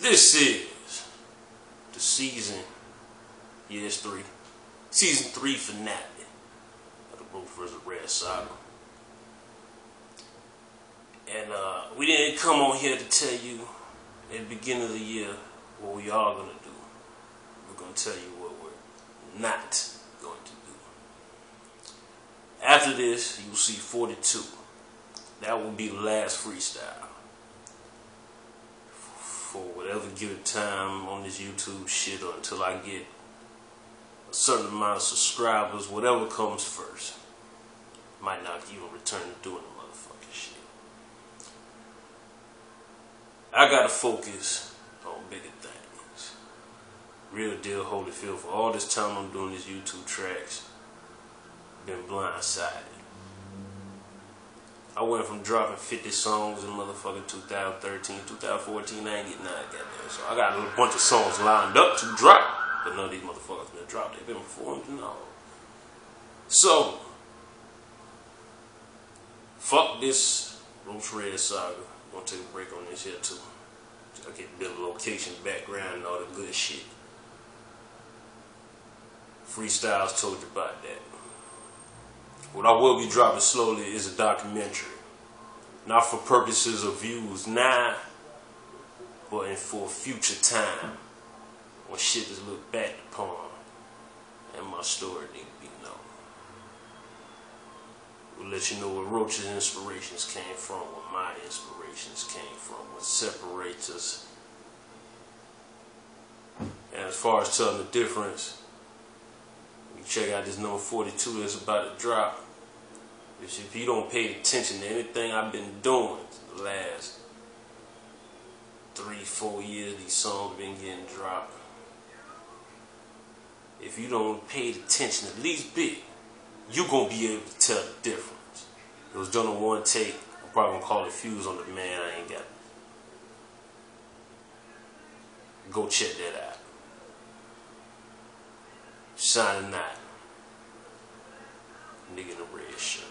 This is the season, yeah, three, season three finale of the Roach vs. Red saga. And uh, we didn't come on here to tell you at the beginning of the year what we are going to do. We're going to tell you what we're not going to do. After this, you'll see 42. That will be the last freestyle for whatever given time on this YouTube shit or until I get a certain amount of subscribers, whatever comes first. Might not even return to doing the motherfucking shit. I gotta focus on bigger things. Real deal Holyfield for all this time I'm doing these YouTube tracks. Been blindsided. I went from dropping 50 songs in motherfucking 2013, 2014, I ain't getting none goddamn. So I got a bunch of songs lined up to drop, but none of these motherfuckers been dropped. They've been performed and all. So, fuck this Roach Red saga. I'm gonna take a break on this here too. I get build a location, background, and all the good shit. Freestyles told you about that. What I will be dropping slowly is a documentary. Not for purposes of views now, but in for future time. When shit is looked back upon and my story need to be known. We'll let you know where Roach's inspirations came from, where my inspirations came from, what separates us. And as far as telling the difference, check out this number 42 that's about to drop. If you don't pay attention to anything I've been doing the last three, four years, these songs have been getting dropped. If you don't pay attention at least bit, you're gonna be able to tell the difference. It was done on one take. I'm probably gonna call it fuse on the man. I ain't got. Go check that out. Shining that. Nigga a red shirt.